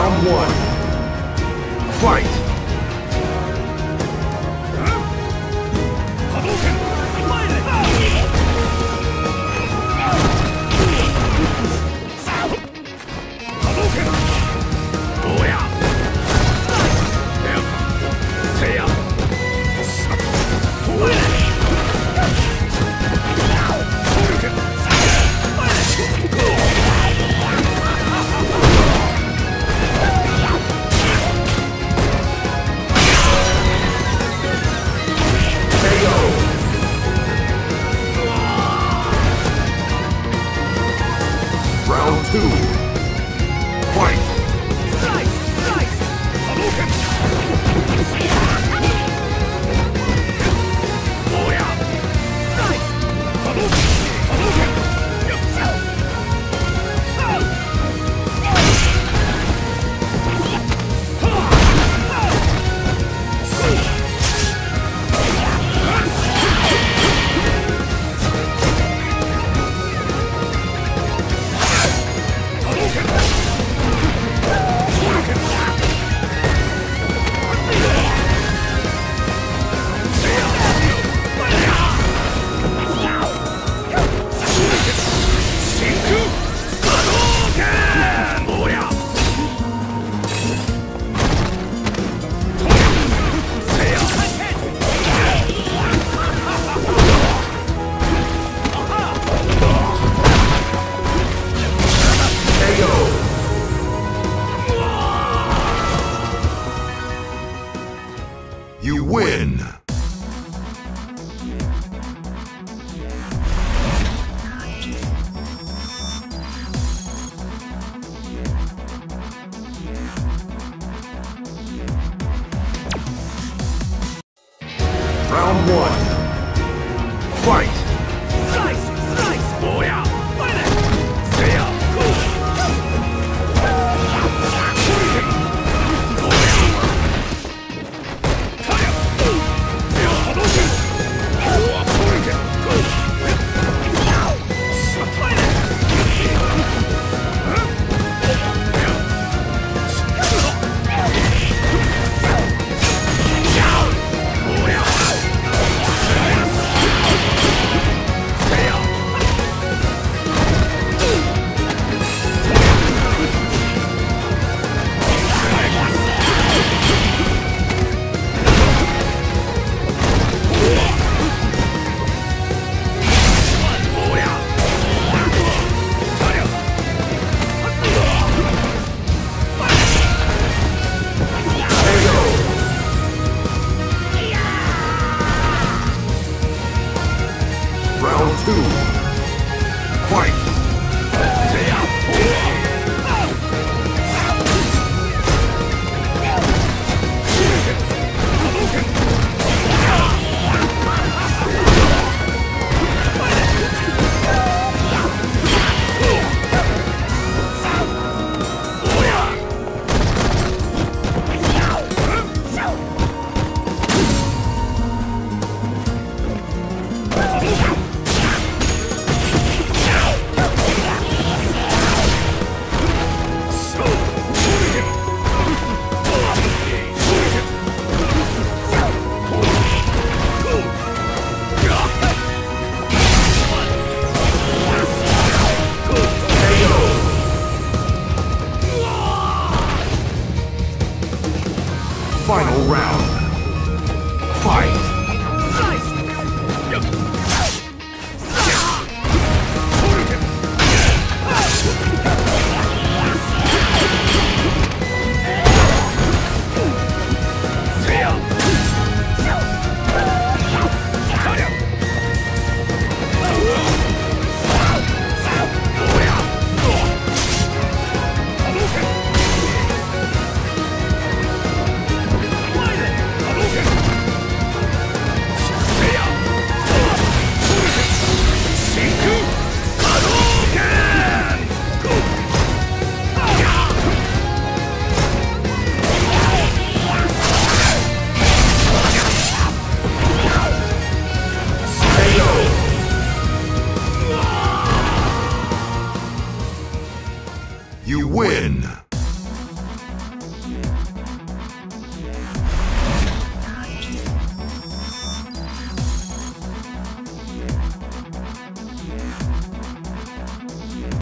Round one. Fight! Round two. Fight! Round one. Fight! Final round. Fight!